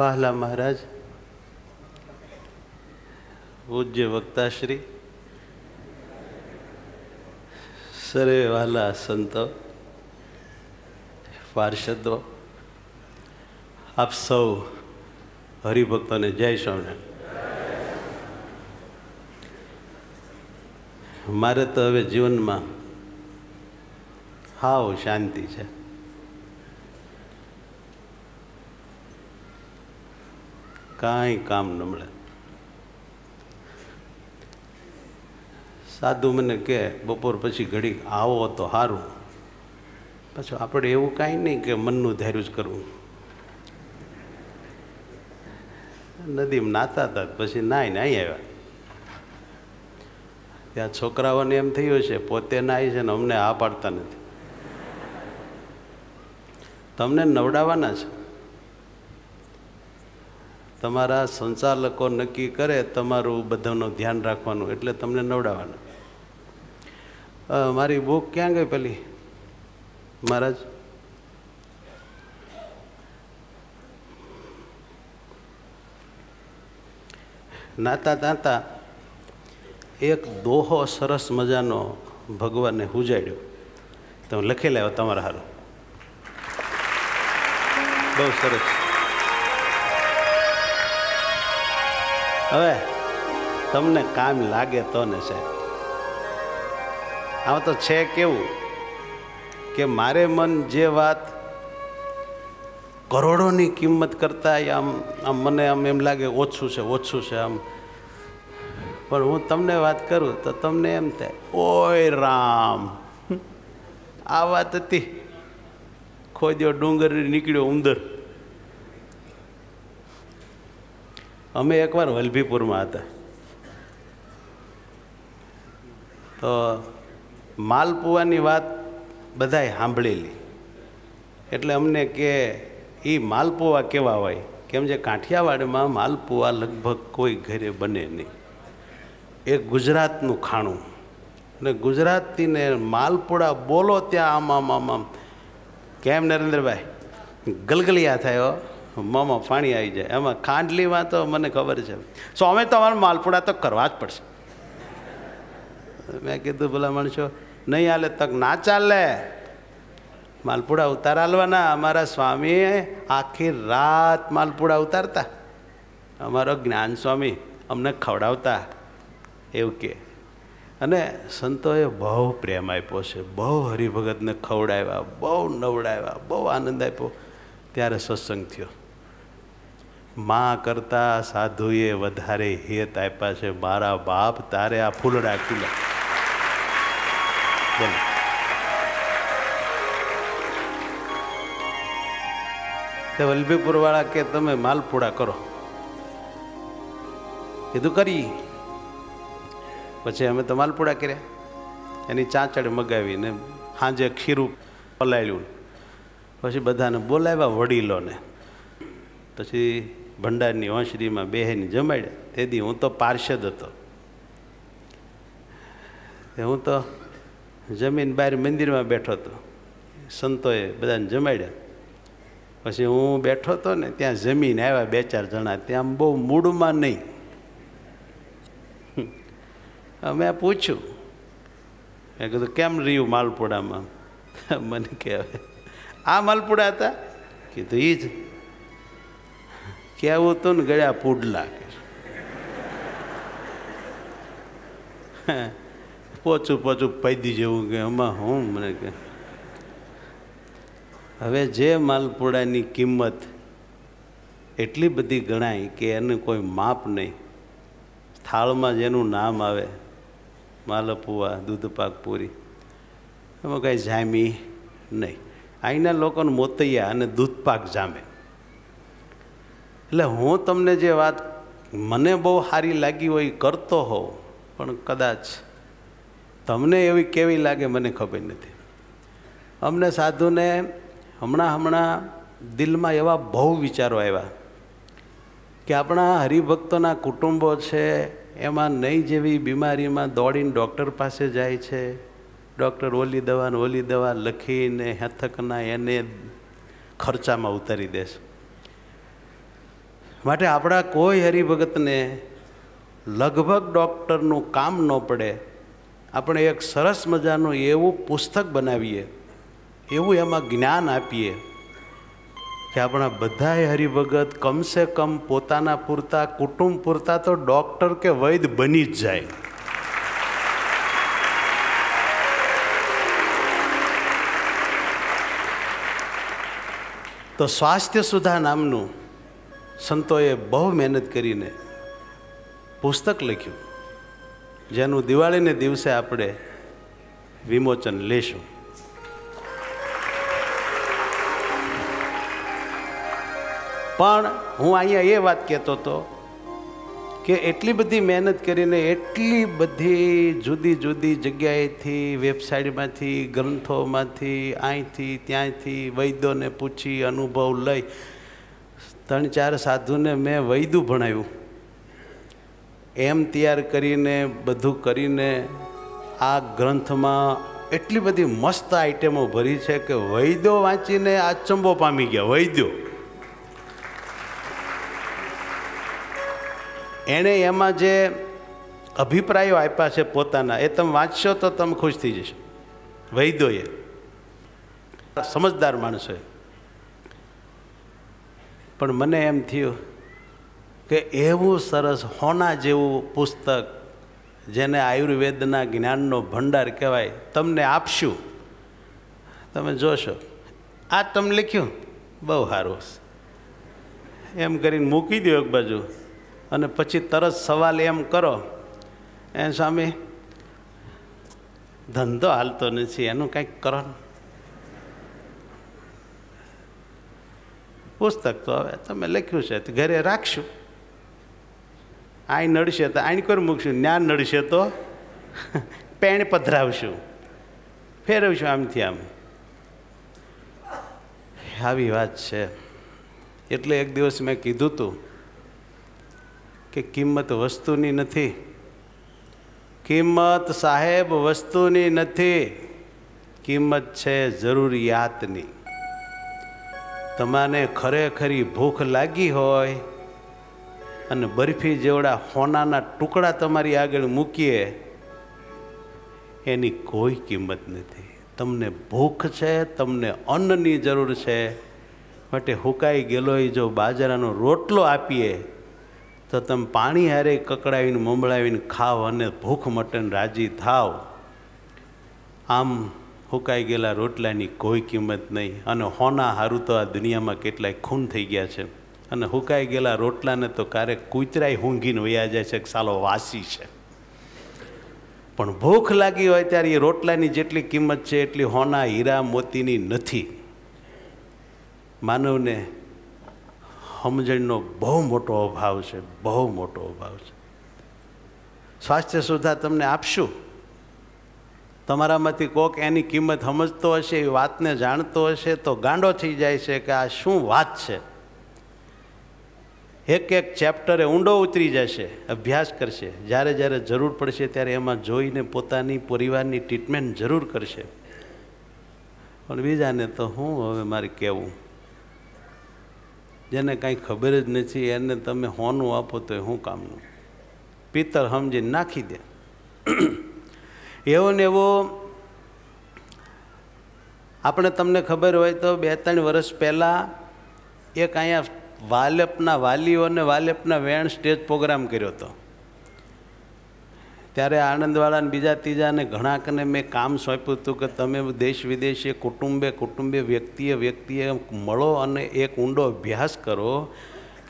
વહાલા મહારાજ, પૂજ્ય વક્તાશ્રી, સરે વહાલા સંતો, પાર્ષદો, આપ સૌ હરિભક્તોને જય સ્વામિનારાયણ મારે તો હવે જીવનમાં હાવ શાંતિ છે. કાંઈ કામ ન મળે. સાધુ મને કહે, બપોર પછી ઘડી આવો તો સારું પાછું આપણે એવું કાંઈ નહીં કે મનનું ધૈર્ય જ કરવું. નદીમાં નાતા હતા, પછી નાઈને અહીં આવ્યા. ત્યાં છોકરાઓને એમ થયું છે, પોતે નાય છે ને અમને આ પાડતા નથી. તમને નવડાવવાના છે? તમારા સંચાલકો નક્કી કરે, તમારું બધાનું ધ્યાન રાખવાનું, એટલે તમને નવડાવવાનું. મારી બુક ક્યાં ગઈ પેલી? મહારાજ? નાતા તાતા એક દોહો સરસ મજાનો ભગવાને હુજાડ્યો. તમે લખી લાવ્યો તમારા હારું. બહુ સરસ. હવે તમને કામ લાગે તો ને સાહેબ. આમાં તો છે કેવું કે મારે મન જે વાત કરોડોની કિંમત કરતા આમ આમ મને આમ એમ લાગે ઓછું છે ઓછું છે આમ. પણ હું તમને વાત કરું તો તમને એમ થાય, ઓય રામ. આ વાત હતી. ખોદ્યો ડુંગર નીકળ્યો ઉંદર. અમે એકવાર વલભીપુરમાં હતા. તો માલપુવાની વાત બધાએ સાંભળેલી. એટલે અમને કે એ માલપુવા કેવા હોય? કેમ જે કાઠિયાવાડમાં માલપુવા લગભગ કોઈ ઘરે બને નહીં. એ ગુજરાતનું ખાણું. અને ગુજરાતીને માલપુડા બોલો ત્યાં આમ આમ આમ આમ. કેમ નરેન્દ્રભાઈ? ગલગલિયા થયો મોંમાં પાણી આવી જાય. એમાં ખાંડલીમાં તો મને ખબર છે. સો અમે તો અમારે માલપુડા તો કરવા જ પડશે. મેં કીધું, ભલા માણસો, નહીં હાલે તક ના ચાલે. માલપુડા ઉતાર હાલવાના અમારા સ્વામીએ આખી રાત માલપુડા ઉતારતા. અમારો જ્ઞાન સ્વામી અમને ખવડાવતા. એવું કે. અને સંતોએ બહુ પ્રેમ આપ્યો છે. બહુ હરિભગતને ખવડાવ્યા, બહુ નવડાવ્યા, બહુ આનંદ આપ્યો. ત્યારે સત્સંગ થયો. માં કરતાં સાધુએ વધારે હેત આપ્યા છે. મારા બાપ તારે આ ફૂલડા ખીલા બોલો. તે વલભીપુરવાળા કે તમે માલપુડા કરો. કીધું કરી. પછી અમે તો માલપુડા કર્યા. એની ચાંચડ મગાવીને સાંજે ખીરું પલાળ્યું. પછી બધાને બોલાવ્યા વડીલોને. પછી ભંડારની ઓંશરીમાં બેહેની જમાડ્યા. તેથી હું તો પાર્ષદ હતો. હું તો જમીન બહાર મંદિરમાં બેઠો હતો. સંતોએ બધાને જમાડ્યા. પછી હું બેઠો હતો ને, ત્યાં જમીન આવ્યા બે ચાર જણા. ત્યાં બહુ મૂડમાં નહીં. મેં પૂછ્યું. મેં કીધું, કેમ રહ્યું માલપુડામાં? મને કહેવાય આ માલપુડા હતા? કીધું એ જ. કેવું હતું ને ગળ્યા પૂડલા કે. પોચું પોચું પૈદી જેવું કે આમાં હું મને કે. હવે જે માલપુડાની કિંમત એટલી બધી ગણાય કે એનું કોઈ માપ નહીં. થાળમાં જેનું નામ આવે માલપુઆ દૂધપાક પૂરી, એમાં કાંઈ જામી નહીં. અહીંના લોકોને મોતૈયા અને દૂધપાક જામે. એટલે હું તમને જે વાત મને બહુ સારી લાગી હોય કરતો હોઉં, પણ કદાચ તમને એવી કેવી લાગે મને ખબર નથી. અમને સાધુને હમણાં હમણાં દિલમાં એવા બહુ વિચારો આવ્યા કે આપણા હરિભક્તોના કુટુંબો છે, એમાં નહીં જેવી બીમારીમાં દોડીને ડૉક્ટર પાસે જાય છે. ડૉક્ટર ઓલી દવા ઓલી દવા લખીને હેથકના એને ખર્ચામાં ઉતારી દેશે માટે આપણા કોઈ હરિભગતને લગભગ ડૉક્ટરનું કામ ન પડે. આપણે એક સરસ મજાનું એવું પુસ્તક બનાવીએ, એવું એમાં જ્ઞાન આપીએ કે આપણા બધાએ હરિભગત કમસે કમ પોતાના પૂરતા, કુટુંબ પૂરતા તો ડૉક્ટર કે વૈદ બની જ જાય. તો સ્વાસ્થ્ય સુધા નામનું સંતોએ બહુ મહેનત કરીને પુસ્તક લખ્યું, જેનું દિવાળીને દિવસે આપણે વિમોચન લેશું. પણ હું અહીંયા એ વાત કહેતો હતો કે એટલી બધી મહેનત કરીને એટલી બધી જુદી જુદી જગ્યાએથી, વેબસાઇટમાંથી, ગ્રંથોમાંથી, અહીંથી, ત્યાંથી વૈદ્યોને પૂછી, અનુભવ લઈ ત્રણ ચાર સાધુને મેં વૈદું ભણાવ્યું. એમ તૈયાર કરીને, બધું કરીને આ ગ્રંથમાં એટલી બધી મસ્ત આઈટમો ભરી છે કે વૈદ્યો વાંચીને આચંબો પામી ગયા વૈદ્યો એણે એમાં જે અભિપ્રાયો આપ્યા છે પોતાના, એ તમે વાંચશો તો તમે ખુશ થઈ જશો. વૈદ્યોએ સમજદાર માણસોએ પણ મને એમ થયું કે એવું સરસ હોના જેવું પુસ્તક, જેને આયુર્વેદના જ્ઞાનનો ભંડાર કહેવાય, તમને આપશું. તમે જોશો. આ તમે લખ્યું. બહુ સારું એમ કરીને મૂકી દો એક બાજુ. અને પછી તરત સવાલ એમ કરો. એ સ્વામી, ધંધો હાલતો નથી, એનું કંઈક કરો પુસ્તક તો હવે તમે લખ્યું છે ઘરે રાખશું. આઈ નડશે તો આઈ કરી મૂકશું? જ્ઞાન નડશે તો પેણ પધરાવશું. ફેરવશું આમથી આમ. આવી વાત છે. એટલે એક દિવસ મેં કીધું હતું કે કિંમત વસ્તુની નથી. કિંમત સાહેબ વસ્તુની નથી. કિંમત છે જરૂરિયાતની. તમારે ખરેખરી ભૂખ લાગી હોય અને બરફી જેવડા હોનાના ટુકડા તમારી આગળ મૂકીએ, એની કોઈ કિંમત નથી. તમને ભૂખ છે, તમને અન્નની જરૂર છે. માટે હુકાઈ ગયેલો જો બાજરાનો રોટલો આપીએ, તો તમે પાણી હારે કકડાવીને, મમળાવીને ખાવ અને ભૂખ મટન રાજી થાવ. આમ હુકાઈ ગયેલા રોટલાની કોઈ કિંમત નહીં. અને હોના હારું તો આ દુનિયામાં કેટલાય ખૂન થઈ ગયા છે. અને હુકાઈ ગયેલા રોટલાને તો ક્યારેક કૂતરાય ઊંઘીને વયા જાય છે કે સાલો વાસી છે. પણ ભૂખ લાગી હોય ત્યારે એ રોટલાની જેટલી કિંમત છે, એટલી હોના હીરા મોતીની નથી. માનવને સમજણનો બહુ મોટો અભાવ છે, બહુ મોટો અભાવ છે. સ્વાસ્થ્ય સુધા તમને આપશું? તમારામાંથી કોક એની કિંમત સમજતો હશે, એ વાતને જાણતો હશે, તો ગાંડો થઈ જાય છે કે આ શું વાત છે? એક એક ચેપ્ટરે ઊંડો ઉતરી જશે, અભ્યાસ કરશે. જ્યારે જ્યારે જરૂર પડશે ત્યારે એમાં જોઈને પોતાની પરિવારની ટ્રીટમેન્ટ જરૂર કરશે. પણ બીજાને તો હું હવે મારે કહેવું? જેને કાંઈ ખબર જ નથી, એને તમે હોનું આપો તો શું કામનું? પિત્તર સમજીને નાખી દે. એવો ને એવો આપણે તમને ખબર હોય તો બે ત્રણ વર્ષ પહેલાં એક અહીંયા વાલેપના વાલીઓને વાલેપના વેણ સ્ટેજ પ્રોગ્રામ કર્યો હતો. ત્યારે આનંદવાળાને બીજા ત્રીજાને ઘણા કને મેં કામ સોંપ્યું હતું કે તમે દેશ વિદેશીય કુટુંબે કુટુંબે વ્યક્તિએ વ્યક્તિએ મળો અને એક ઊંડો અભ્યાસ કરો.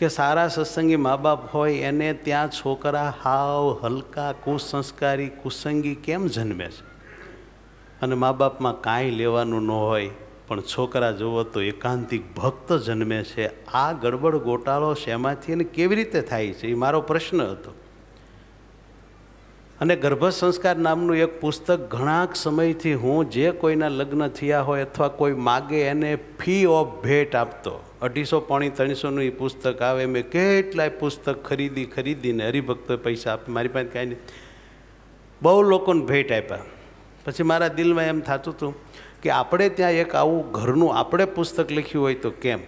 કે સારા સત્સંગી મા બાપ હોય, એને ત્યાં છોકરા હાવ હલકા કુસંસ્કારી, કુસંગી કેમ જન્મે છે? અને મા બાપમાં કાંઈ લેવાનું ન હોય, પણ છોકરા જુઓ તો એકાંતિક ભક્ત જન્મે છે. આ ગડબડ ગોટાળો શેમાંથી અને કેવી રીતે થાય છે, એ મારો પ્રશ્ન હતો. અને ગર્ભ સંસ્કાર નામનું એક પુસ્તક ઘણા સમયથી હું જે કોઈના લગ્ન થયા હોય અથવા કોઈ માગે એને ફી ઓફ ભેટ આપતો. અઢીસો પોણી ત્રણસોનું એ પુસ્તક આવે, મેં કેટલાય પુસ્તક ખરીદી, ખરીદીને હરિભક્તો પૈસા આપે મારી પાસે કાંઈ નહીં. બહુ લોકોને ભેટ આપ્યા. પછી મારા દિલમાં એમ થતું હતું કે આપણે ત્યાં એક આવું ઘરનું આપણે પુસ્તક લખ્યું હોય તો કેમ?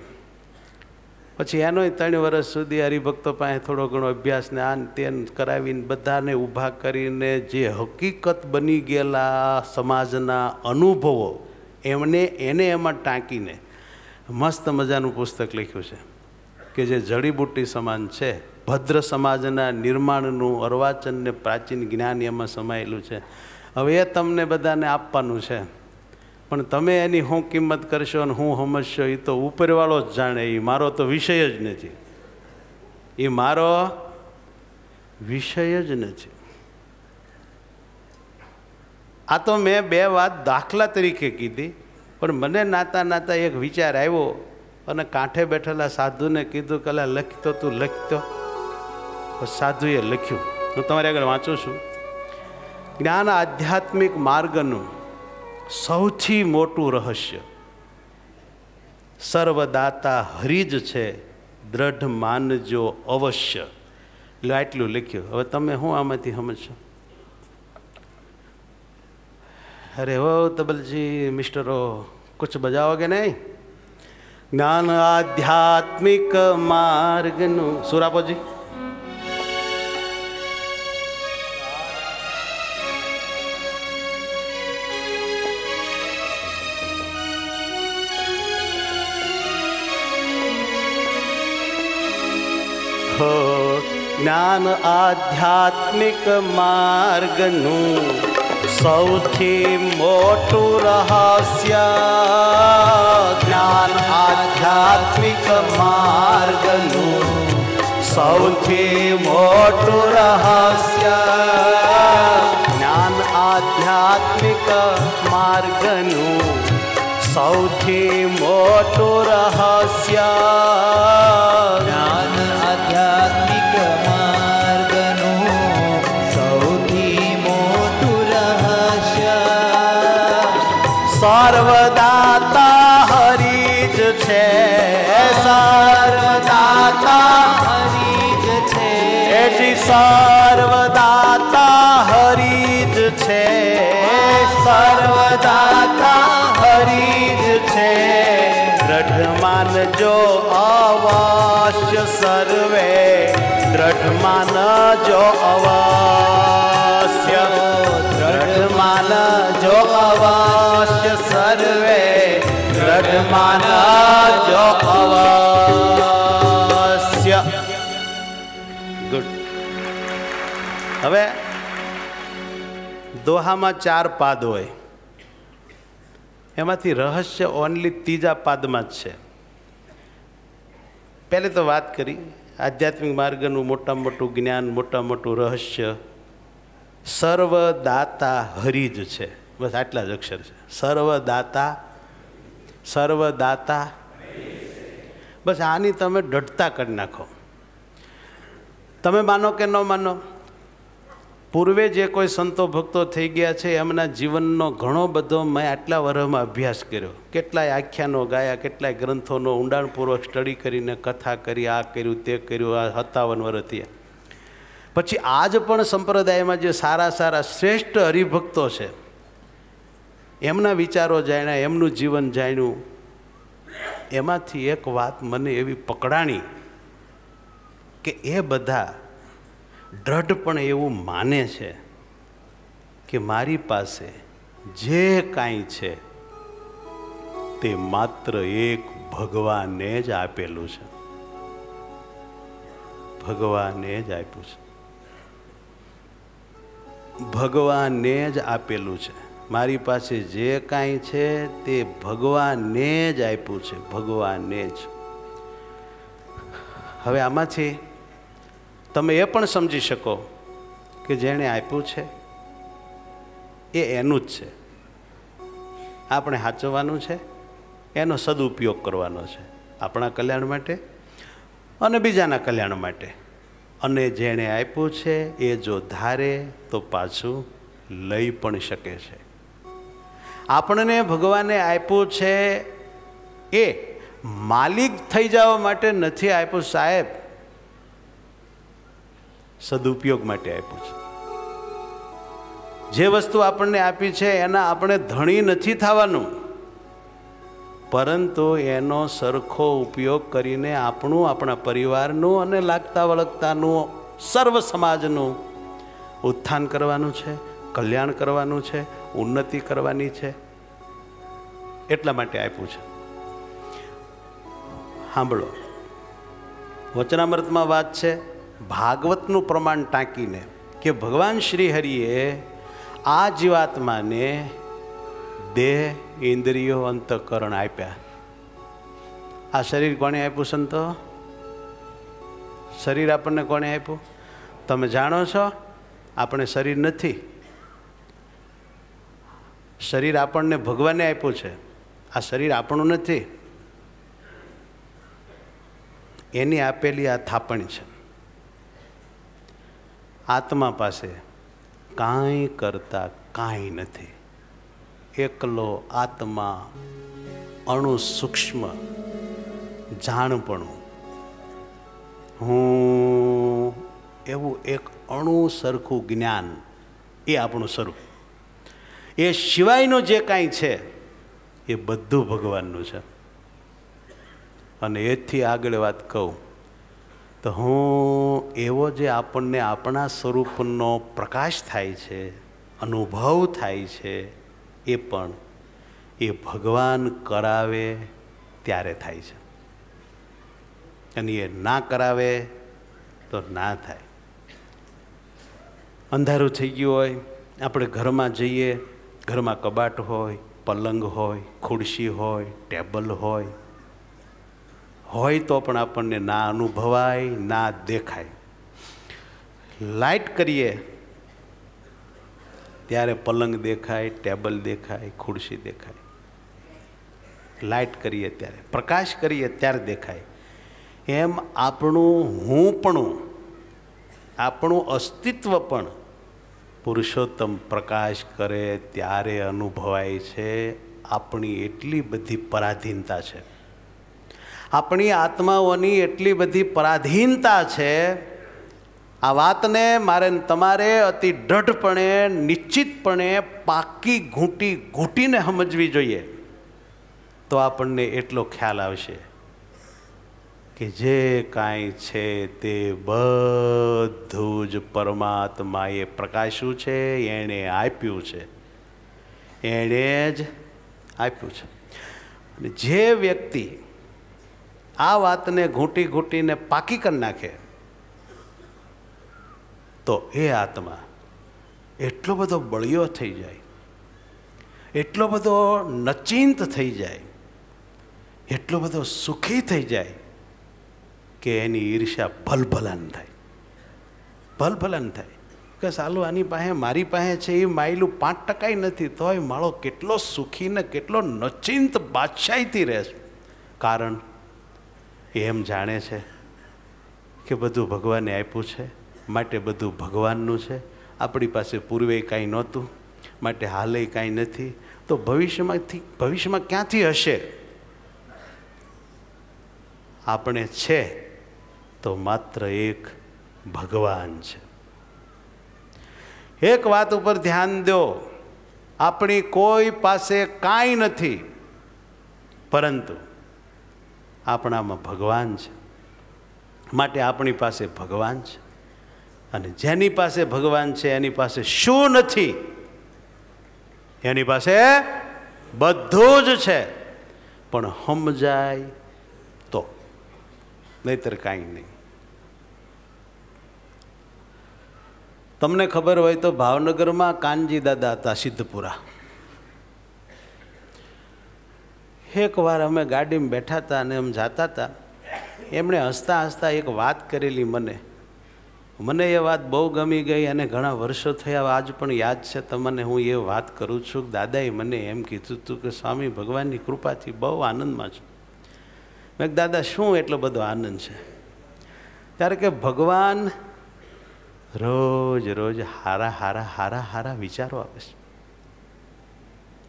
પછી એનો ત્રણ વર્ષ સુધી હરિભક્તો પાસે થોડો ઘણો અભ્યાસને આન આ ને કરાવીને બધાને ઊભા કરીને જે હકીકત બની ગયેલા સમાજના અનુભવો એમને, એને એમાં ટાંકીને મસ્ત મજાનું પુસ્તક લખ્યું છે કે જે જડીબુટ્ટી સમાન છે. ભદ્ર સમાજના નિર્માણનું અર્વાચન ને પ્રાચીન જ્ઞાન એમાં સમાયેલું છે. હવે એ તમને બધાને આપવાનું છે. પણ તમે એની શું કિંમત કરશો અને હું સમજશો એ તો ઉપરવાળો જ જાણે એ મારો તો વિષય જ નથી. એ મારો વિષય જ નથી. આ તો મેં બે વાત દાખલા તરીકે કીધી. પણ મને નાતા નાતા એક વિચાર આવ્યો અને કાંઠે બેઠેલા સાધુને કીધું કે લખતો તું લખતો સાધુએ લખ્યું, હું તમારી આગળ વાંચું છું. જ્ઞાન આધ્યાત્મિક માર્ગનું સૌથી મોટું રહસ્ય. સર્વદાતા હરિજ છે, દ્રઢ માનજો અવશ્ય. એટલે આટલું લખ્યું. હવે તમે શું આમાંથી સમજશો? અરે હો તબલજી મિસ્ટરો કુછ બજાવોગે નહીં જ્ઞાન આધ્યાત્મિક માર્ગનું સુરાપોજી હો જ્ઞાન આધ્યાત્મિક માર્ગનું સૌથી મોટું રહસ્ય જ્ઞાન આધ્યાત્મિક માર્ગનું સૌથી મોટું રહસ્ય જ્ઞાન આધ્યાત્મિક માર્ગનું સૌથી મોટું રહસ્ય દ્રઢ જો અવશ્ય દ્રઢમાન જો અવશ્ય સર્વે દ્રઢમાન જો અવશ્ય. ગુડ હવે દોહામાં ચાર પાદ હોય. એમાંથી રહસ્ય ઓનલી ત્રીજા પાદમાં જ છે. પહેલે તો વાત કરી. આધ્યાત્મિક માર્ગનું મોટા મોટું જ્ઞાન, મોટા મોટું રહસ્ય. સર્વદાતા હરિ જ છે. બસ આટલા જ અક્ષર છે. સર્વદાતા સર્વદાતા. બસ આની તમે દઢતા કરી નાખો. તમે માનો કે ન માનો? પૂર્વે જે કોઈ સંતો ભક્તો થઈ ગયા છે, એમના જીવનનો ઘણો બધો મેં આટલા વર્ષમાં અભ્યાસ કર્યો. કેટલાય આખ્યાનો ગાયા, કેટલાય ગ્રંથોનો ઊંડાણપૂર્વક સ્ટડી કરીને કથા કરી, આ કર્યું, તે કર્યું, આ સત્તાવન વર્ષથી પછી આજ પણ સંપ્રદાયમાં જે સારા સારા શ્રેષ્ઠ હરિભક્તો છે, એમના વિચારો જાણ્યા, એમનું જીવન જાણ્યું, એમાંથી એક વાત મને એવી પકડાણી કે એ બધા દ્રઢ પણ એવું માને છે કે મારી પાસે જે કાંઈ છે, તે માત્ર એક ભગવાને જ આપેલું છે. ભગવાને જ આપ્યું છે. ભગવાને જ આપેલું છે. મારી પાસે જે કાંઈ છે, તે ભગવાને જ આપ્યું છે. ભગવાને જ. હવે આમાંથી તમે એ પણ સમજી શકો કે જેણે આપ્યું છે, એ એનું જ છે. આપણે સાચવવાનું છે, એનો સદુપયોગ કરવાનો છે, આપણા કલ્યાણ માટે અને બીજાના કલ્યાણ માટે. અને જેણે આપ્યું છે, એ જો ધારે તો પાછું લઈ પણ શકે છે. આપણને ભગવાને આપ્યું છે, એ માલિક થઈ જવા માટે નથી આપ્યું સાહેબ. સદુપયોગ માટે આપ્યું છે. જે વસ્તુ આપણને આપી છે, એના આપણે ધણી નથી થવાનું. પરંતુ એનો સરખો ઉપયોગ કરીને આપણું, આપણા પરિવારનું અને લાગતા વળગતાનું, સર્વ સમાજનું ઉત્થાન કરવાનું છે, કલ્યાણ કરવાનું છે, ઉન્નતિ કરવાની છે. એટલા માટે આપ્યું છે. સાંભળો વચનામૃતમાં વાત છે ભાગવતનું પ્રમાણ ટાંકીને કે ભગવાન શ્રી હરિએ આ જીવાત્માને દેહ, ઇન્દ્રિયો, અંતઃકરણ આપ્યા. આ શરીર કોણે આપ્યું સંતો? શરીર આપણને કોણે આપ્યું? તમે જાણો છો, આપણે શરીર નથી. શરીર આપણને ભગવાને આપ્યું છે. આ શરીર આપણું નથી. એની આપેલી આ થાપણી છે. આત્મા પાસે કાંઈ કરતા કાંઈ નથી. એકલો આત્મા અણુ સૂક્ષ્મ જાણપણું. હું એવું એક અણુ સરખું જ્ઞાન એ આપણું સ્વરૂપ. એ સિવાયનું જે કાંઈ છે, એ બધું ભગવાનનું છે. અને એથી આગળ વાત કહું તો હું એવો જે આપણને આપણા સ્વરૂપનો પ્રકાશ થાય છે, અનુભવ થાય છે, એ પણ એ ભગવાન કરાવે ત્યારે થાય છે. અને એ ના કરાવે તો ના થાય. અંધારું થઈ ગયું હોય, આપણે ઘરમાં જઈએ, ઘરમાં કબાટ હોય, પલંગ હોય, ખુરશી હોય, ટેબલ હોય હોય તો પણ આપણને ના અનુભવાય, ના દેખાય. લાઈટ કરીએ, ત્યારે પલંગ દેખાય ટેબલ દેખાય, ખુરશી દેખાય. લાઇટ કરીએ ત્યારે, પ્રકાશ કરીએ ત્યારે દેખાય. એમ આપણું હું પણ આપણું અસ્તિત્વ પણ પુરુષોત્તમ પ્રકાશ કરે ત્યારે અનુભવાય છે. આપણી એટલી બધી પરાધીનતા છે. આપણી આત્માઓની એટલી બધી પરાધીનતા છે, આ વાતને મારે તમારે અતિ દૃઢપણે નિશ્ચિતપણે પાકી ઘૂંટી ઘૂંટીને સમજવી જોઈએ. તો આપણને એટલો ખ્યાલ આવશે કે જે કાંઈ છે તે બધું જ પરમાત્માએ પ્રકાશ્યું છે, એણે આપ્યું છે. એણે જ આપ્યું છે. જે વ્યક્તિ આ વાતને ઘૂંટી ઘૂંટીને પાકી કરી નાખે. તો એ આત્મા એટલો બધો બળિયો થઈ જાય, એટલો બધો નચિંત થઈ જાય, એટલો બધો સુખી થઈ જાય કે એની ઈર્ષ્યા ભલભલાન થાય. ભલભલન થાય. કે સાલું આની પાસે, મારી પાસે છે એ માયલું પાંચ ટકાય નથી, તોય માળો કેટલો સુખી ને કેટલો નચિંત બાદશાહીથી રહેશે. કારણ એ એમ જાણે છે કે બધું ભગવાને આપ્યું છે, માટે બધું ભગવાનનું છે. આપણી પાસે પૂર્વે કાંઈ નહોતું, માટે હાલે કાંઈ નથી. તો ભવિષ્યમાંથી, ભવિષ્યમાં ક્યાંથી હશે? આપણે છે તો માત્ર એક ભગવાન છે. એક વાત ઉપર ધ્યાન દો. આપણી કોઈ પાસે કાંઈ નથી. પરંતુ આપણામાં ભગવાન છે. માટે આપણી પાસે ભગવાન છે. અને જેની પાસે ભગવાન છે, એની પાસે શું નથી? એની પાસે બધું જ છે. પણ સમજાય તો. નહીતર કાંઈ નહીં. તમને ખબર હોય તો ભાવનગરમાં કાનજી દાદા હતા સિદ્ધપુરા. એકવાર અમે ગાડીમાં બેઠા હતા અને એમ જાતા હતા. એમણે હસતા હસતા એક વાત કરેલી મને. મને એ વાત બહુ ગમી ગઈ અને ઘણા વર્ષો થયા, આજ પણ યાદ છે. તમને હું એ વાત કરું છું. કે દાદાએ મને એમ કીધું હતું કે, સ્વામી, ભગવાનની કૃપાથી બહુ આનંદમાં છું. મેં દાદા, શું એટલો બધો આનંદ છે? ત્યારે કે, ભગવાન રોજ રોજ હારા હારા હારા હારા વિચારો આપે છે.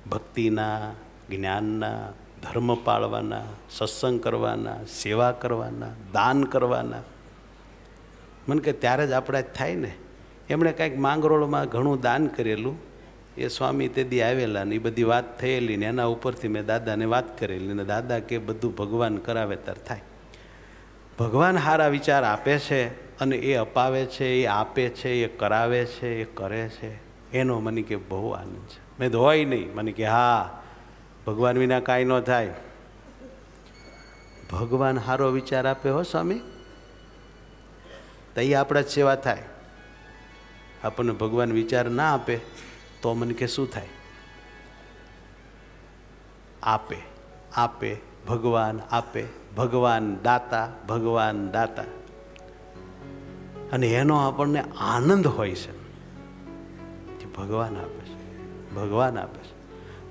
ભક્તિના, જ્ઞાનના ધર્મ પાળવાના, સત્સંગ કરવાના, સેવા કરવાના, દાન કરવાના. મને કે ત્યારે જ આપણે જ થાય ને. એમણે કાંઈક માંગરોળમાં ઘણું દાન કરેલું. એ સ્વામી તે દી આવેલા ને એ બધી વાત થયેલી ને એના ઉપરથી મેં દાદાને વાત કરેલી ને દાદા કે બધું ભગવાન કરાવે તાર થાય. ભગવાન સારા વિચાર આપે છે અને એ અપાવે છે, એ આપે છે, એ કરાવે છે, એ કરે છે. એનો મને કે બહુ આનંદ છે. મેં ધોવાય નહીં. મને કે, હા ભગવાન વિના કાંઈ ન થાય. ભગવાન સારો વિચાર આપે હો, સ્વામી. તો એ આપણા જ સેવા થાય. આપણને ભગવાન વિચાર ના આપે, તો મને કે શું થાય? આપે આપે, ભગવાન આપે, ભગવાન દાતા ભગવાન દાતા. અને એનો આપણને આનંદ હોય છે. ભગવાન આપે છે, ભગવાન આપે છે.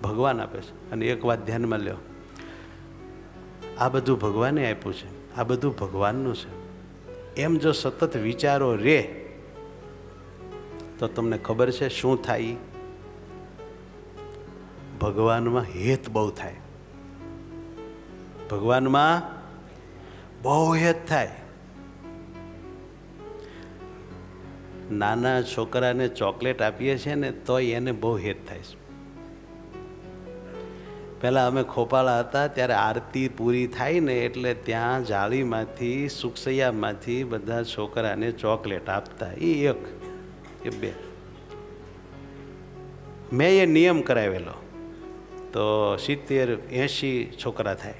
ભગવાન આપે છે. અને એક વાત ધ્યાનમાં લ્યો. આ બધું ભગવાને આપ્યું છે. આ બધું ભગવાનનું છે. એમ જો સતત વિચારો રે, તો તમને ખબર છે શું થાય? ભગવાનમાં હેત બહુ થાય. ભગવાનમાં બહુ હેત થાય. નાના છોકરાને ચોકલેટ આપીએ છીએ ને તોય એને બહુ હેત થાય છે. પહેલાં અમે ખોપાળા હતા, ત્યારે આરતી પૂરી થાય ને એટલે ત્યાં જાળીમાંથી, સુખસૈયામાંથી બધા છોકરાને ચોકલેટ આપતા. એ એક, એ બે. મેં એ નિયમ કરાવેલો. તો સિત્તેર, એંશી છોકરા થાય.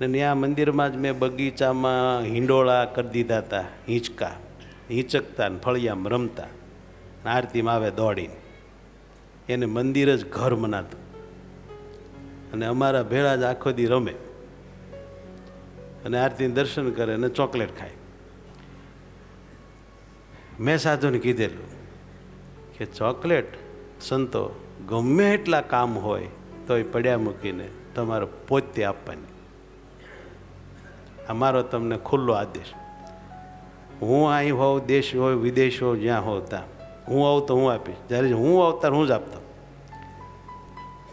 ને ત્યાં મંદિરમાં જ મેં બગીચામાં હિંડોળા કરી દીધા હતા, હિંચકા. હિંચકતા ને ફળિયામાં રમતા. આરતીમાં આવે દોડીને. એને મંદિર જ ઘર મનાતું. અને અમારા ભેળા જ આખો દી રમે. અને આરતીને દર્શન કરે અને ચોકલેટ ખાય. મેં સાધુને કીધેલું કે ચોકલેટ સંતો ગમે એટલા કામ હોય તોય પડ્યા મૂકીને તમારે પોતે આપવાની. અમારો તમને ખુલ્લો આદેશ. હું અહીં હોઉં, દેશ હોય, વિદેશ હોય, જ્યાં હોતા હું આવું તો હું આપીશ. જ્યારે હું આવતા હું જ આપતો.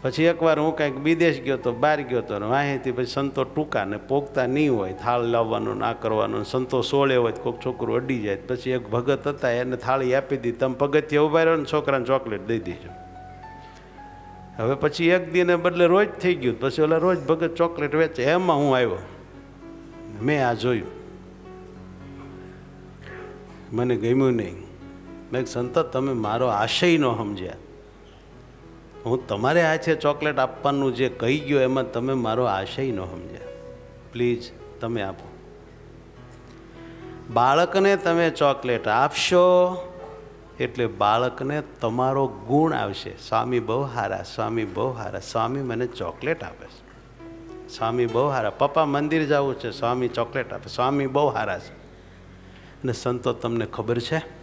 પછી એકવાર હું કાંઈક વિદેશ ગયો તો બહાર ગયો તો ને અહીંથી પછી સંતો ટૂંકા ને પોગતા નહીં હોય, થાળ લાવવાનું ના કરવાનું સંતો સોળે હોય કોઈક છોકરું અડી જાય પછી એક ભગત હતા એને થાળી આપી દીધી, તમે પગથિયે ઊભા રહ્યો ને છોકરાને ચોકલેટ દઈ દીધો હવે પછી એક દિને બદલે રોજ થઈ ગયું પછી ઓલા રોજ ભગત ચોકલેટ વેચે, એમાં હું આવ્યો? મેં આ જોયું. મને ગમ્યું નહીં. મેં સંતો, તમે મારો આશય ન સમજ્યા. હું તમારે હાથે ચોકલેટ આપવાનું જે કહી ગયો એમાં તમે મારો આશય ન સમજ્યા. પ્લીઝ, તમે આપો. બાળકને તમે ચોકલેટ આપશો એટલે બાળકને તમારો ગુણ આવશે. સ્વામી બહુ હારા, સ્વામી બહુ હારા. સ્વામી મને ચોકલેટ આપે છે. સ્વામી બહુ હારા. પપ્પા મંદિર જવું છે, સ્વામી ચોકલેટ આપે. સ્વામી બહુ હારા છે. અને સંતો તમને ખબર છે?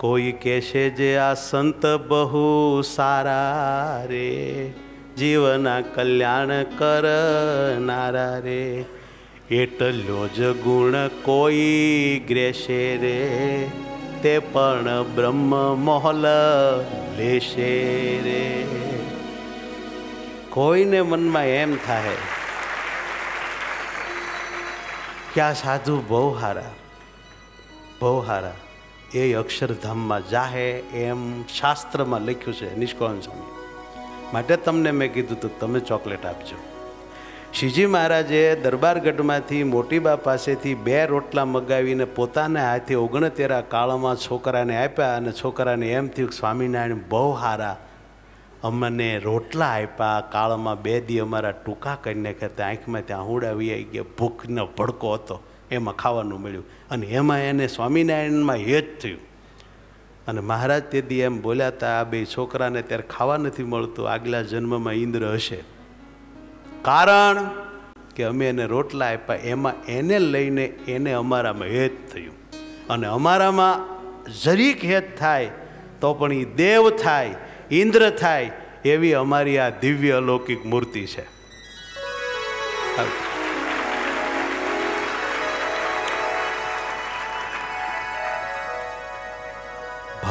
કોઈ કહેશે જે આ સંત બહુ સારા રે, જીવના કલ્યાણ કરનારા રે. એટલો જ ગુણ કોઈ ગ્રેશે રે, તે પણ બ્રહ્મ મોહલ લેશે રે. કોઈને મનમાં એમ થાય કે આ સાધુ બહુ હારા બહુ હારા. એ અક્ષરધામમાં જાહે એમ શાસ્ત્રમાં લખ્યું છે નિષ્કળન સ્વામી. માટે તમને મેં કીધું હતું તમે ચોકલેટ આપજો. શ્રીજી મહારાજે દરબારગઢમાંથી મોટીબા પાસેથી બે રોટલા મગાવીને પોતાના હાથે ઓગણતેરા કાળમાં છોકરાને આપ્યા અને છોકરાને એમ થયું સ્વામિનારાયણ, બહુ સારા અમને રોટલા આપ્યા. કાળમાં બે દી અમારા ટૂંકા કરી નાખ્યા આંખમાં ત્યાં આહુડા વી આવી ગયા. ભૂખનો ભડકો હતો. એમાં ખાવાનું મળ્યું. અને એમાં એને સ્વામિનારાયણમાં એ થયું. અને મહારાજ તે દી એમ બોલ્યા હતા, આ બે છોકરાને ત્યારે ખાવા નથી મળતું, આગલા જન્મમાં ઇન્દ્ર હશે. કારણ કે અમે એને રોટલા આપ્યા, એમાં એને લઈને એને અમારામાં હેત થયું. અને અમારામાં જરીક હેત થાય, તો પણ એ દેવ થાય ઇન્દ્ર થાય, એવી અમારી આ દિવ્ય અલૌકિક મૂર્તિ છે.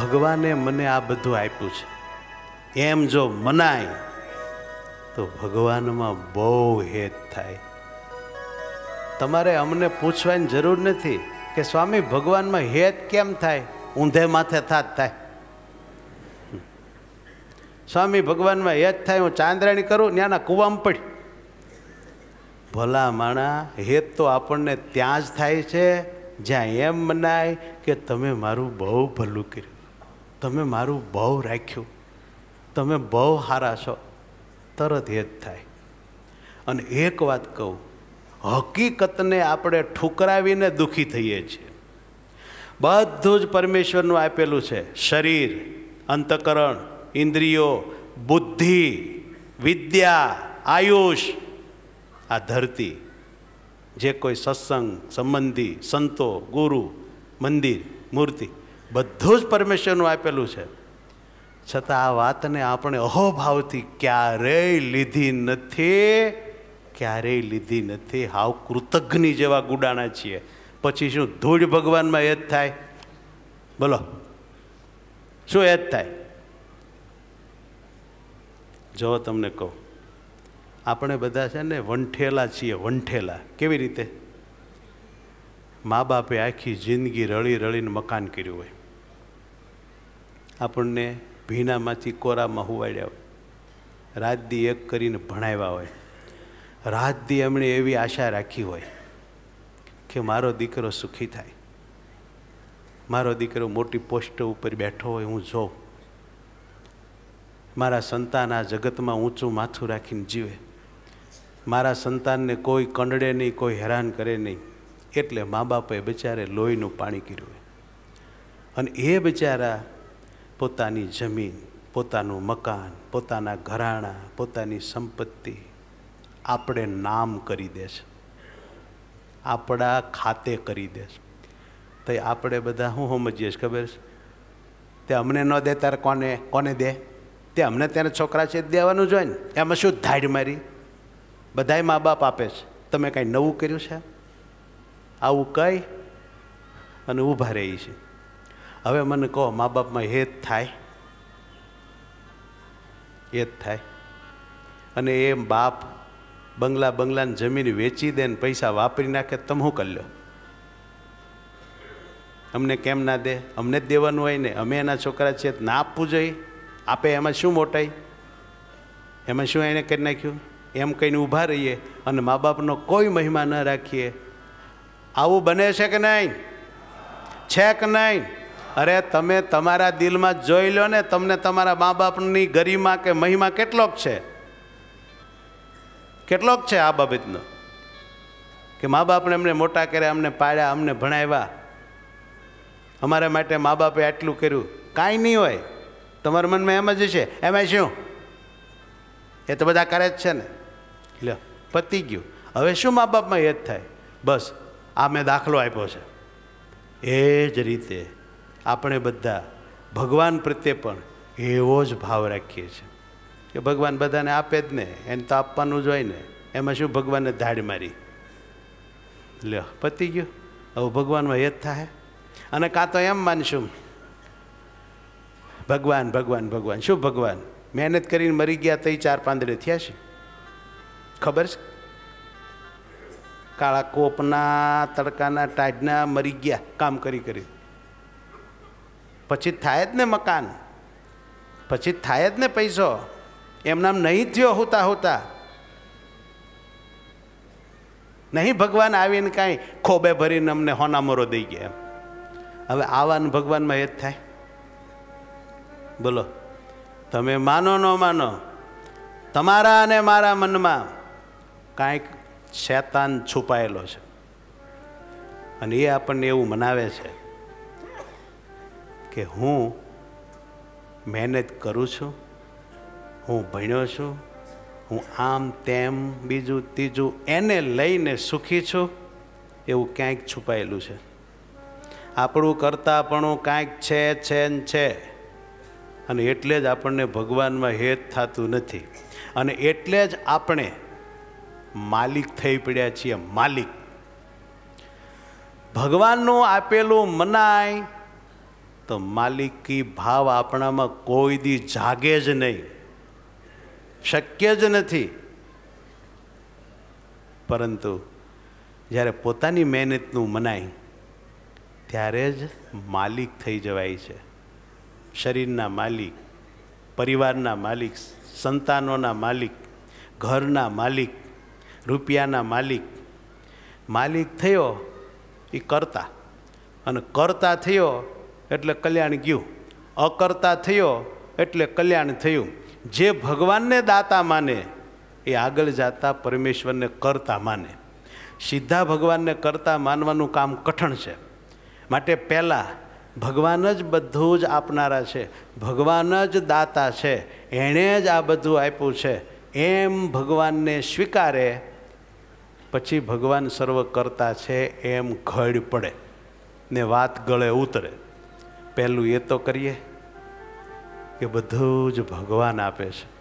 ભગવાને મને આ બધું આપ્યું છે. એમ જો મનાય, તો ભગવાનમાં બહુ હેત થાય. તમારે અમને પૂછવાની જરૂર નથી કે સ્વામી, ભગવાનમાં હેત કેમ થાય? ઊંધે માથે થાત થાય. સ્વામી, ભગવાનમાં હેત થાય, હું ચાંદ્રાણી કરું ત્યાંના કૂવામાં પડી. ભલા માણા હેત તો આપણને ત્યાં જ થાય છે, જ્યાં એમ મનાય કે તમે મારું બહુ ભલું કર્યું. તમે મારું બહુ રાખ્યું. તમે બહુ હારા છો. તરત હેત થાય. અને એક વાત કહું, હકીકતને આપણે ઠુકરાવીને દુઃખી થઈએ છીએ. બધું જ પરમેશ્વરનું આપેલું છે. શરીર, અંતકરણ, ઇન્દ્રિયો, બુદ્ધિ, વિદ્યા, આયુષ, આ ધરતી. જે કોઈ સત્સંગ, સંબંધી, સંતો, ગુરુ, મંદિર, મૂર્તિ. બધું જ પરમેશ્વરનું આપેલું છે. છતાં આ વાતને આપણે અહોભાવથી ક્યારેય લીધી નથી, ક્યારેય લીધી નથી. હાવ કૃતજ્ઞ જેવા ગુડાણા છીએ. પછી શું, ધૂળ ભગવાનમાં એ જ થાય? બોલો, શું એ જ થાય? જો તમને કહું, આપણે બધા છે ને વંઠેલા છીએ, વંઠેલા. કેવી રીતે? મા બાપે આખી જિંદગી રળી રળીને મકાન કર્યું હોય. આપણને ભીનામાંથી કોરામાં હુવાડ્યા હોય. રાત દી એક કરીને ભણાવ્યા હોય. રાત દી એમણે એવી આશા રાખી હોય કે મારો દીકરો સુખી થાય. મારો દીકરો મોટી પોસ્ટ ઉપર બેઠો હોય, હું જોઉં. મારા સંતાન આ જગતમાં ઊંચું માથું રાખીને જીવે. મારા સંતાનને કોઈ કંડડે નહીં, કોઈ હેરાન કરે નહીં. એટલે મા બાપે બિચારે લોહીનું પાણી કર્યું અને એ બિચારા પોતાની જમીન, પોતાનું મકાન, પોતાના ઘરાણા, પોતાની સંપત્તિ આપણે નામ કરી દે આપણા ખાતે કરી દે તો આપણે બધા શું સમજીએ છીએ ખબર છે? તે અમને ન દે ત્યારે કોને કોને દે? તે અમને ત્યારે છોકરા છે દેવાનું જોઈએ ને. એમાં શું ધાડ મારી? બધાય મા બાપ આપે છે. તમે કાંઈ નવું કર્યું છે? આવું કંઈ? અને ઊભા રહી છે. હવે મને કહો, મા બાપમાં હેત થાય? એ જ થાય. અને એ બાપ બંગલા બંગલાની જમીન વેચી દે ને પૈસા વાપરી નાખે તમે શું કરી લો? અમને કેમ ના દે? અમને જ દેવાનું હોય ને. અમે એના છોકરા છીએ ના આપવું જોઈએ. આપે એમાં શું મોટાઈ? એમાં શું એને કરી નાખ્યું? એમ કહીને ઊભા રહીએ અને મા બાપનો કોઈ મહિમા ન રાખીએ. આવું બને છે કે નહીં? છે કે નહીં? અરે તમે તમારા દિલમાં જોઈ લો ને, તમને તમારા મા બાપની ગરિમા કે મહિમા કેટલોક છે? કેટલોક છે આ બાબતનો? કે મા બાપને અમને મોટા કર્યા, અમને પાડ્યા, અમને ભણાવ્યા. અમારા માટે મા બાપે આટલું કર્યું. કાંઈ નહીં હોય. તમારા મનમાં એમ જ છે એમાં શું? એ તો બધા કરે જ છે ને. લ્યો, પતી ગયું. હવે શું મા બાપમાં એ જ થાય? બસ, આ મેં દાખલો આપ્યો છે. એ જ રીતે. આપણે બધા ભગવાન પ્રત્યે પણ એવો જ ભાવ રાખીએ છીએ કે ભગવાન બધાને આપે જ ને, એને તો આપવાનું જ હોય ને. એમાં શું ભગવાનને ધાડ મારી? લ્યો, પતી ગયું. હવે ભગવાનમાં એ થાય અને કાં તો એમ માનશું. ભગવાન ભગવાન ભગવાન. શું ભગવાન? મહેનત કરીને મરી ગયા તઈ ચાર પાંદડે થયા છે? ખબર છે? કાળા કોપના, તડકાના, ટાઢના મરી ગયા, કામ કરી કરી. પછી થાય જ ને મકાન. પછી થાય જ ને પૈસો. એમનામ નહીં થયો હોતા હોતા. નહીં ભગવાન આવીને કાંઈ ખોબે ભરીને અમને હોનામોરો દઈ ગયા એમ. હવે આવાનું ભગવાનમાં એ જ થાય. બોલો, તમે માનો ન માનો, તમારા અને મારા મનમાં કાંઈક શેતાન છુપાયેલો છે. અને એ આપણને એવું મનાવે છે કે હું મહેનત કરું છું, હું ભણ્યો છું, હું આમ તેમ, બીજું ત્રીજું એને લઈને સુખી છું, એવું ક્યાંક છુપાયેલું છે. આપણું કરતાપણું કાંઈક છે છે ને છે. અને એટલે જ આપણને ભગવાનમાં હેત થતું નથી. અને એટલે જ આપણે માલિક થઈ પડ્યા છીએ, માલિક. ભગવાનનું આપેલું મનાય તો માલિકી ભાવ આપણામાં કોઈ દી જાગે જ નહીં. શક્ય જ નથી. પરંતુ જ્યારે પોતાની મહેનતનું મનાય, ત્યારે જ માલિક થઈ જવાય છે. શરીરના માલિક, પરિવારના માલિક, સંતાનોના માલિક, ઘરના માલિક, રૂપિયાના માલિક માલિક થયો એ કરતા. અને કરતા થયો એટલે કલ્યાણ ગયું. અકર્તા થયો એટલે કલ્યાણ થયું. જે ભગવાનને દાતા માને, એ આગળ જતા પરમેશ્વરને કરતા માને. સીધા ભગવાનને કરતા માનવાનું કામ કઠણ છે. માટે પહેલાં ભગવાન જ બધું જ આપનારા છે. ભગવાન જ દાતા છે. એણે જ આ બધું આપ્યું છે. એમ ભગવાનને સ્વીકારે, પછી ભગવાન સર્વ કરતા છે એમ ઘડ પડે ને વાત ગળે ઉતરે. પહેલું એ તો કરીએ કે બધું જ ભગવાન આપે છે.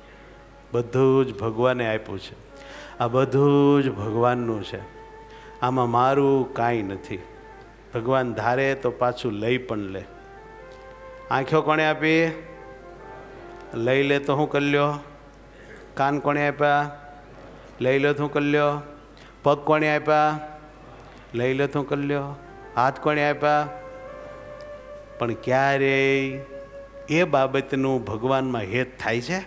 બધું જ ભગવાને આપ્યું છે. આ બધું જ ભગવાનનું છે. આમાં મારું કાંઈ નથી. ભગવાન ધારે તો પાછું લઈ પણ લે. આંખો કોણે આપી? લઈ લે તો હું કલ્યો? કાન કોણે આપ્યા? લઈ લે તો હું કર્યો પગ કોણે આપ્યા? લઈ લે તો હું કર્યો હાથ કોણે આપ્યા? પણ ક્યારેય એ બાબતનું ભગવાનમાં હેત થાય છે?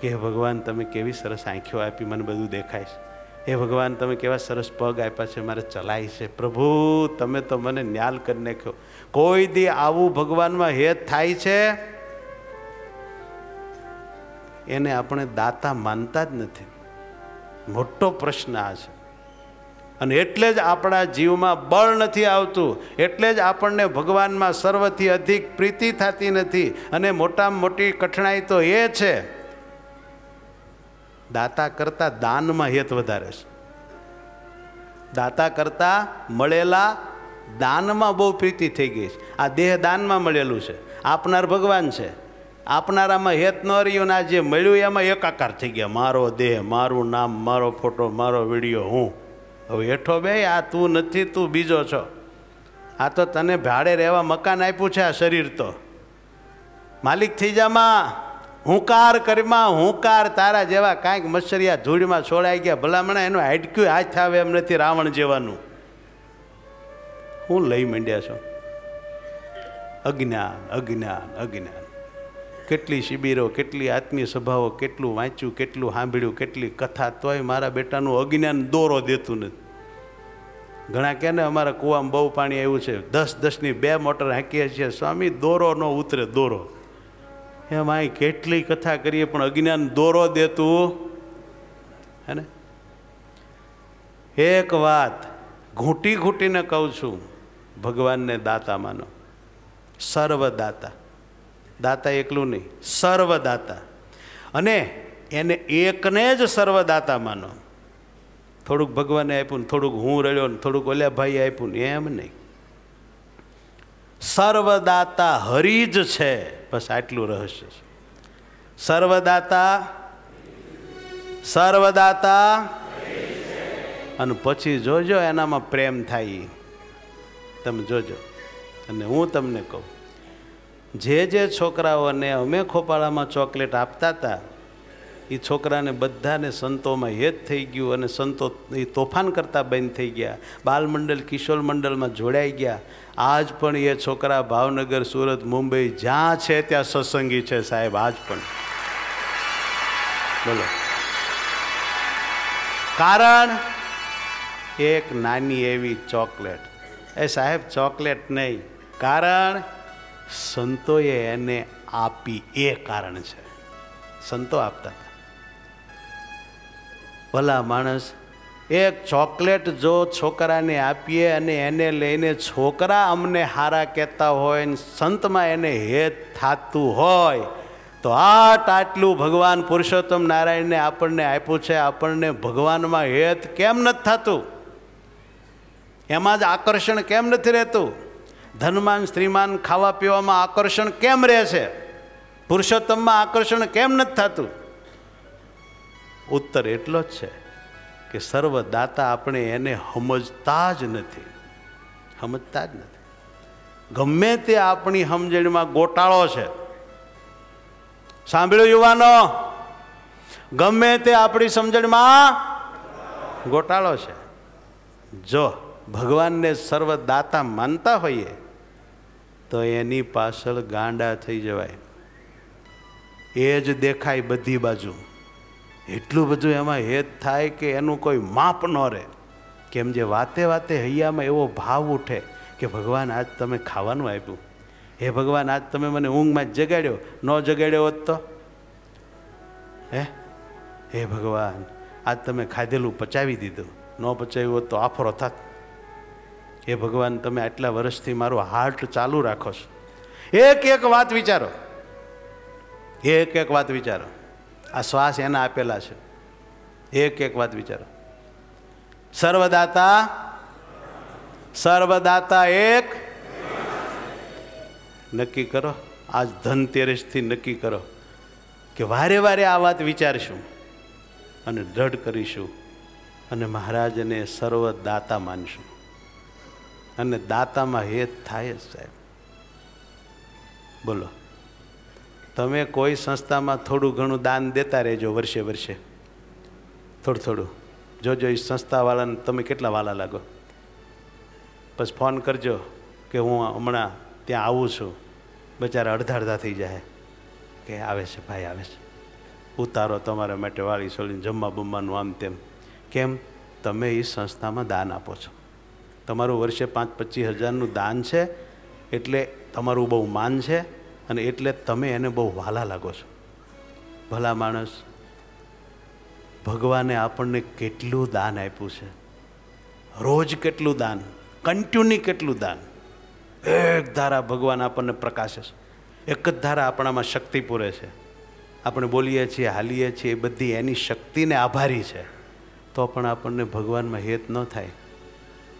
કે ભગવાન, તમે કેવી સરસ આંખીઓ આપી મને બધું દેખાય છે? હે ભગવાન, તમે કેવા સરસ પગ આપ્યા છે, મારે ચલાય છે? પ્રભુ, તમે તો મને ન્યાલ કરી નાખ્યો. કોઈ દી આવું ભગવાનમાં હેત થાય છે? એને આપણે દાતા માનતા જ નથી. મોટો પ્રશ્ન આ છે. અને એટલે જ આપણા જીવમાં બળ નથી આવતું, એટલે જ આપણને ભગવાનમાં સર્વથી અધિક પ્રીતિ થતી નથી. અને મોટામાં મોટી કઠણાઈ તો એ છે, દાતા કરતાં દાનમાં હેત વધારે છે. દાતા કરતાં મળેલા દાનમાં બહુ પ્રીતિ થઈ ગઈ છે. આ દેહ દાનમાં મળેલું છે. આપનાર ભગવાન છે. આપનારામાં હેત ન રહ્યું ને જે મળ્યું એમાં એકાકાર થઈ ગયા. મારો દેહ, મારું નામ, મારો ફોટો, મારો વીડિયો, હું. હવે હેઠો બે, આ તું નથી, તું બીજો છો. આ તો તને ભાડે રહેવા મકાન આપ્યું છે આ શરીર તો. માલિક થઈ જામાં હુંકાર કરીમાં હુંકાર તારા જેવા કાંઈક મચ્છરિયા ધૂળમાં છોડાઈ ગયા. ભલામણા એનું હાડક્યું હાથ આવે એમ નથી રાવણ જેવાનું. હું લઈ માંડ્યા છો. અજ્ઞાન અજ્ઞાન અજ્ઞાન. કેટલી શિબિરો, કેટલી આત્મીય સભાઓ, કેટલું વાંચ્યું, કેટલું સાંભળ્યું, કેટલી કથા, તોય મારા બેટાનું અજ્ઞાન દોરો દેતું નથી. ઘણા કહે ને, અમારા કૂવામાં બહુ પાણી આવ્યું છે. દસ દસની બે મોટર હાંકીએ છીએ. સ્વામી, દોરો ન ઉતરે, દોરો. એમ અહીં કેટલી કથા કરીએ, પણ અજ્ઞાન દોરો દેતું હે ને એક વાત ઘૂંટી ઘૂંટીને કહું છું, ભગવાનને દાતા માનો. સર્વદાતા. દાતા એકલું નહીં, સર્વદાતા. અને એને એકને જ સર્વદાતા માનો. થોડુંક ભગવાને આપ્યું ને થોડુંક હું રળ્યો ને થોડુંક ઓલ્યા ભાઈ આપ્યું ને એમ નહીં. સર્વદાતા હરી જ છે, બસ આટલું રહસ્ય છે. સર્વદાતા સર્વદાતા અને પછી જોજો એનામાં પ્રેમ થાય તમે જોજો. અને હું તમને કહું. જે જે છોકરાઓને અમે ખોપાળામાં ચોકલેટ આપતા હતા એ છોકરાને બધાને સંતોમાં હેત થઈ ગયું અને સંતો એ તોફાન કરતા બંધ થઈ ગયા. બાલમંડળ, કિશોર મંડળમાં જોડાઈ ગયા. આજ પણ એ છોકરા ભાવનગર, સુરત, મુંબઈ જ્યાં છે ત્યાં સત્સંગી છે સાહેબ, આજ પણ. બોલો. કારણ એક નાની એવી ચોકલેટ. એ સાહેબ, ચોકલેટ નહીં. કારણ સંતોએ એને આપી. એ કારણ છે. સંતો આપતા હતા. ભલા માણસ, એક ચોકલેટ જો છોકરાને આપીએ અને એને લઈને છોકરા અમને હારા કહેતા હોય ને સંતમાં એને હેત થતું હોય, તો આટ આટલું ભગવાન પુરુષોત્તમ નારાયણને આપણને આપ્યું છે. આપણને ભગવાનમાં હેત કેમ નથી થતું? એમાં જ આકર્ષણ કેમ નથી રહેતું? ધનમાન, સ્ત્રીમાન ખાવા પીવામાં આકર્ષણ કેમ રહે છે? પુરુષોત્તમમાં આકર્ષણ કેમ નથી થતું? ઉત્તર એટલો જ છે કે સર્વદાતા આપણે એને સમજતા જ નથી. સમજતા જ નથી. ગમે તે આપણી સમજણમાં ગોટાળો છે. સાંભળ્યું યુવાનો? ગમે તે આપણી સમજણમાં ગોટાળો છે. જો ભગવાનને સર્વદાતા માનતા હોઈએ તો એની પાછળ ગાંડા થઈ જવાય. એ જ દેખાય બધી બાજુ. એટલું બધું એમાં હેત થાય કે એનું કોઈ માપ ન રહે. કેમ જે વાતે વાતે હૈયામાં એવો ભાવ ઉઠે કે ભગવાન આજ તમે ખાવાનું આપ્યું. હે ભગવાન, આજ તમે મને ઊંઘમાં જ જગાડ્યો. ન જગાડ્યો હોત તો? હે? હે ભગવાન, આજ તમે ખાધેલું પચાવી દીધું. ન પચાવ્યું હોત તો આફરો થાત. હે ભગવાન, તમે આટલા વર્ષથી મારું હાર્ટ ચાલુ રાખો છો. એક એક વાત વિચારો. એક એક વાત વિચારો. આ શ્વાસ એના આપેલા છે. એક એક વાત વિચારો. સર્વદાતા સર્વદાતા એક. નક્કી કરો, આજ ધનતેરસથી નક્કી કરો કે વારે વારે આ વાત વિચારશું અને દ્રઢ કરીશું અને મહારાજને સર્વદાતા માનશું. અને દાતામાં હેત થાય જ સાહેબ. બોલો. તમે કોઈ સંસ્થામાં થોડું ઘણું દાન દેતા રહેજો વર્ષે વર્ષે. થોડું થોડું. જોજો એ સંસ્થાવાળાને તમે કેટલા વાલા લાગો. પછી ફોન કરજો કે હું હમણાં ત્યાં આવું છું. બચારા અડધા અડધા થઈ જાય. કે આવે છે ભાઈ, આવે છે. ઉતારો તમારા માટે વાળી સોલીને જમવા બમવાનું આમ તેમ. કેમ? તમે એ સંસ્થામાં દાન આપો છો. તમારું વર્ષે પાંચ પચીસ હજારનું દાન છે, એટલે તમારું બહુ માન છે અને એટલે તમે એને બહુ વાલા લાગો છો. ભલા માણસ, ભગવાને આપણને કેટલું દાન આપ્યું છે? રોજ કેટલું દાન? કન્ટિન્યુ કેટલું દાન? એક ધારા ભગવાન આપણને પ્રકાશે છે. એક જ ધારા આપણામાં શક્તિ પૂરે છે. આપણે બોલીએ છીએ, હાલીએ છીએ, એ બધી એની શક્તિને આભારી છે. તો પણ આપણને ભગવાનમાં હેત ન થાય.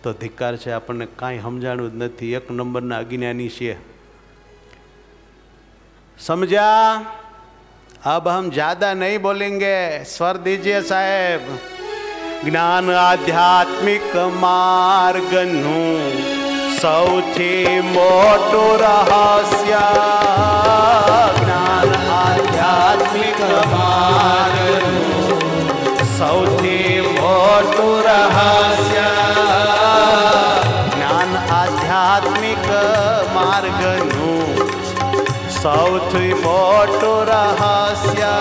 તો ધિક્કાર છે આપણને કાંઈ સમજાણું જ નથી એક નંબરના અજ્ઞાની છીએ समझा अब हम ज्यादा नहीं बोलेंगे स्वर दीजिए साहेब જ્ઞાન આધ્યાત્મિક માર્ગનું સૌથી મોટું રહસ્ય જ્ઞાન આધ્યાત્મિક માર્ગનું સૌથી મોટું રહસ્ય સૌથી મોટો રહસ્ય